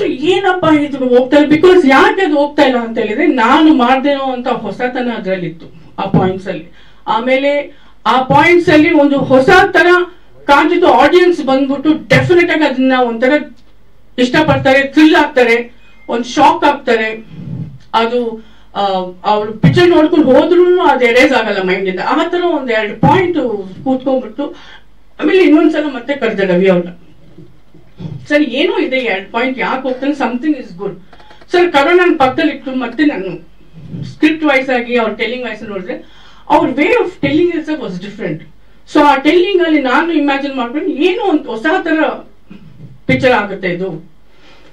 So ಏನಪ್ಪ ಇದು ಹೋಗ್ತಾ ಇಲ್ಲ? ಬಿಕಾಸ್ ಯಾಕೆ ಅದು ಹೋಗ್ತಾ ಇಲ್ಲ ಅಂತ ಹೇಳಿದ್ರೆ, ನಾನು ಮಾಡ್ದೇನೋ ಅಂತ ಹೊಸತನ ಅದರಲ್ಲಿತ್ತು ಆ ಪಾಯಿಂಟ್ಸ್ ಅಲ್ಲಿ. ಆಮೇಲೆ ಆ ಪಾಯಿಂಟ್ಸ್ ಅಲ್ಲಿ ಒಂದು ಹೊಸ ತರ ಕಾಣ್ತಿದ್ದು ಆಡಿಯನ್ಸ್ ಬಂದ್ಬಿಟ್ಟು ಡೆಫಿನೆಟ್ ಆಗಿ ಅದನ್ನ ಒಂಥರ ಇಷ್ಟಪಡ್ತಾರೆ ಥ್ರಿಲ್ ಆಗ್ತಾರೆ, ಒಂದು ಶಾಕ್ ಆಗ್ತಾರೆ. ಅದು ಅವ್ರು ಪಿಕ್ಚರ್ ನೋಡ್ಕೊಂಡು ಹೋದ್ರು ಅದು ಎರೇಸ್ ಆಗಲ್ಲ ಮೈಂಡ್ ಇಂದ. ಆ ತರ ಒಂದ್ ಎರಡು ಪಾಯಿಂಟ್ ಕೂತ್ಕೊಂಡ್ಬಿಟ್ಟು, ಆಮೇಲೆ ಇನ್ನೊಂದ್ಸಲ ಮತ್ತೆ ಕರೆದೆ ರವಿ ಅವ್ರನ್ನ. ಸರ್, ಏನೋ ಇದೆ ಎರಡು ಪಾಯಿಂಟ್ ಯಾಕೆ ಹೋಗ್ತಾನೆ? Something is good sir corona ಪಕ್ಕದಲ್ಲಿ ಇಟ್ಟು ಮತ್ತೆ ನಾನು ಸ್ಕ್ರಿಪ್ಟ್ ವೈಸ್ ಆಗಿ ಅವ್ರ ಟೆಲ್ಲಿಂಗ್ ವೈಸ್ ನೋಡಿದ್ರೆ, ಅವ್ರ way of telling is was different so ಆ ಟೆಲ್ಲಿಂಗ್ ಅಲ್ಲಿ ನಾನು ಇಮ್ಯಾಜಿನ್ ಮಾಡ್ಕೊಂಡು ಏನೋ ಒಂದು ಹೊಸ ತರ ಪಿಕ್ಚರ್ ಆಗುತ್ತೆ ಇದು.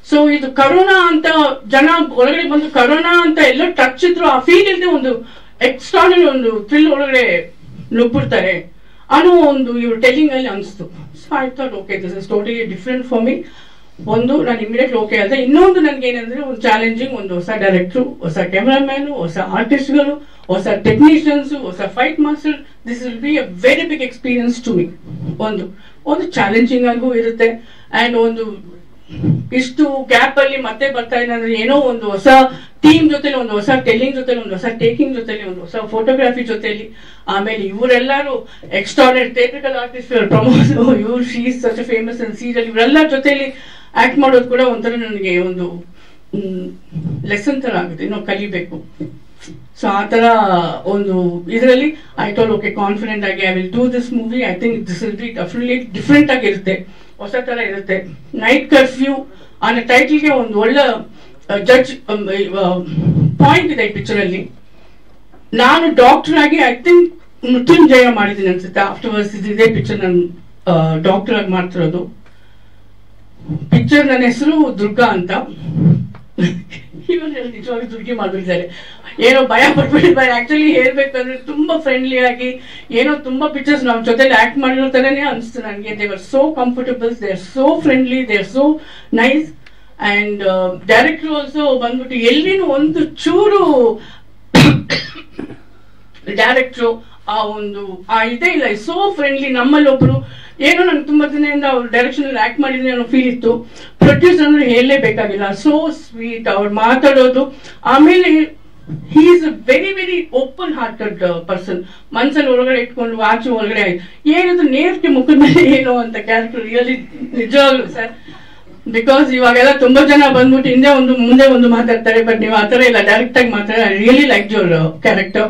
ಸೊ ಇದು ಕರೋನಾ ಅಂತ ಜನ ಒಳಗಡೆ ಬಂದು ಕರೋನಾ ಅಂತ ಎಲ್ಲ ಟಚ್ ಇದ್ರು, ಆ ಫೀಲ್ ಇಲ್ಲದೆ ಒಂದು ಎಕ್ಸ್ಟ್ರಾನರಿ ಒಂದು ಥ್ರಿಲ್ ಒಳಗಡೆ ನುಗ್ಬಿಡ್ತಾರೆ. ಅನ್ನೋ ಒಂದು, ಇವ್ರು ಟೆಲ್ಲಿಂಗ್ ಅಲ್ಲಿ ಅನಿಸ್ತು. So I thought okay this is totally different for me ಒಂದು, ನಾನು ಇಮಿಡಿಯೇಟ್ ಓಕೆ ಆದ್ರೆ ಇನ್ನೊಂದು ನನಗೆ ಏನಂದ್ರೆ ಒಂದು ಚಾಲೆಂಜಿಂಗ್ ಒಂದು ಹೊಸ ಡೈರೆಕ್ಟ್ರು ಹೊಸ ಕ್ಯಾಮ್ರಾಮ್ಯಾನ್ ಹೊಸ ಆರ್ಟಿಸ್ಟ್ಗಳು ಹೊಸ ಟೆಕ್ನಿಷಿಯನ್ಸ್ ಹೊಸ fight master this will be a very big experience to me ಒಂದು ಒಂದು ಚಾಲೆಂಜಿಂಗ್ ಆಗೂ ಇರುತ್ತೆ. ಅಂಡ್ ಒಂದು ಇಷ್ಟು ಗ್ಯಾಪ್ ಅಲ್ಲಿ ಮತ್ತೆ ಬರ್ತಾ ಇದೆ ಅಂದ್ರೆ ಏನೋ ಒಂದು ಹೊಸ ಟೀಮ್ ಜೊತೆಲಿ ಒಂದು ಹೊಸ ಟೆಲ್ಲಿಂಗ್ ಜೊತೆಲಿ ಒಂದು ಹೊಸ ಟೇಕಿಂಗ್ ಜೊತೆಲಿ ಒಂದು ಹೊಸ ಫೋಟೋಗ್ರಾಫಿ ಜೊತೆಲಿ. ಆಮೇಲೆ ಇವರೆಲ್ಲರೂ ಎಕ್ಸ್ಟ್ರಾರ್ಡನರಿ ಥಿಯೇಟ್ರಿಕಲ್ ಆರ್ಟಿಸ್ಟ್ ಪ್ರಮೋದ್ ಇವ್ರು she such famous and serial ಇವರೆಲ್ಲ ಜೊತೆಲಿ ಆಕ್ಟ್ ಮಾಡೋದು ಕೂಡ ಒಂಥರ ನನಗೆ ಒಂದು ಲೆಸನ್ ತರ ಆಗುತ್ತೆ, ಇನ್ನೂ ಕಲಿಬೇಕು. ಸೊ ಆ ತರ ಒಂದು ಇದರಲ್ಲಿ ಐ ಟೋಲ್ ಓಕೆ ಕಾನ್ಫಿಡೆಂಟ್ ಆಗಿ I will do this movie I think this is be definitely different ಆಗಿರುತ್ತೆ. ಹೊಸ ತರ ಇರುತ್ತೆ. ನೈಟ್ ಕರ್ಫ್ಯೂ ಅನ್ನೋ ಟೈಟಲ್ಗೆ ಒಂದು ಒಳ್ಳೆ ಜಡ್ಜ್ ಪಾಯಿಂಟ್ ಇದೆ ಈ ಪಿಕ್ಚರ್ ಅಲ್ಲಿ. ನಾನು ಡಾಕ್ಟರ್ ಆಗಿ ಐ ಥಿಂಕ್ ಮೃತ್ಯುಂಜಯ ಮಾಡಿದ್ದೀನಿ ಅನ್ಸುತ್ತೆ. ಆಫ್ಟರ್ವರ್ಸ್ ಇದೇ ಪಿಕ್ಚರ್ ನಾನು ಡಾಕ್ಟರ್ ಆಗಿ ಮಾಡ್ತಿರೋದು. ಪಿಕ್ಚರ್ ನನ್ನ ಹೆಸರು ದುರ್ಗಾ ಅಂತ. ಇವರು ನಿಜವಾಗಿ ದುರ್ಗಿ ಮಾಡಿದ್ದಾರೆ ಏನೋ ಭಯ ಪಟ್ಬಿಟ್ಟು ಬಟ್ ಆಕ್ಚುಲಿ ಹೇಳ್ಬೇಕಂದ್ರೆ ತುಂಬಾ ಫ್ರೆಂಡ್ಲಿ ಆಗಿ ಏನೋ ತುಂಬಾ ಪಿಕ್ಚರ್ಸ್ ನಮ್ಮ ಜೊತೆಲಿ ಆಕ್ಟ್ ಮಾಡಿರೋ ತರನೇ ಅನಿಸ್ತು ನನಗೆ. They are so comfortable they are so friendly they are so nice and director also ಬಂದ್ಬಿಟ್ಟು ಎಲ್ಲಿನೂ ಒಂದು ಚೂರು ಡೈರೆಕ್ಟ್ರು ಆ ಒಂದು, ಆ ಇದೇ ಇಲ್ಲ ಸೋ ಫ್ರೆಂಡ್ಲಿ ನಮ್ಮಲ್ಲಿ ಒಬ್ರು ಏನೋ ನಾನು ತುಂಬಾ ದಿನದಿಂದ ಅವ್ರ ಡೈರೆಕ್ಷನ್ ಅಲ್ಲಿ ಆಕ್ಟ್ ಮಾಡಿದ್ರೆ ಅನ್ನೋ ಫೀಲ್ ಇತ್ತು. ಪ್ರೊಡ್ಯೂಸ್ ಅಂದ್ರೆ ಹೇಳಲೇಬೇಕಾಗಿಲ್ಲ. ಸೋ ಸ್ವೀಟ್ ಅವ್ರು ಮಾತಾಡೋದು. ಆಮೇಲೆ he is a very very open hearted person ಮನ್ಸಲ್ಲಿ ಒಳಗಡೆ ಇಟ್ಕೊಂಡು, ಆಚೆ ಒಳಗಡೆ ಏನಿದು ನೇರ್ಗೆ ಮುಖದ ಮೇಲೆ ಏನು ಅಂತ ಕ್ಯಾರೆಕ್ಟರ್ ರಿಯಲಿ ನಿಜವಾಗ್ಲು ಸರ್ ಬಿಕಾಸ್ ಇವಾಗೆಲ್ಲ ತುಂಬಾ ಜನ ಬಂದ್ಬಿಟ್ಟು ಹಿಂದೆ ಒಂದು, ಮುಂದೆ ಒಂದು ಮಾತಾಡ್ತಾರೆ ಬಟ್ ನೀವು ಆತರ ಇಲ್ಲ. ಡೈರೆಕ್ಟ್ ಆಗಿ ಮಾತಾಡ ರಿಯಲಿ ಲೈಕ್ ಯುವರ್ ಕ್ಯಾರೆಕ್ಟರ್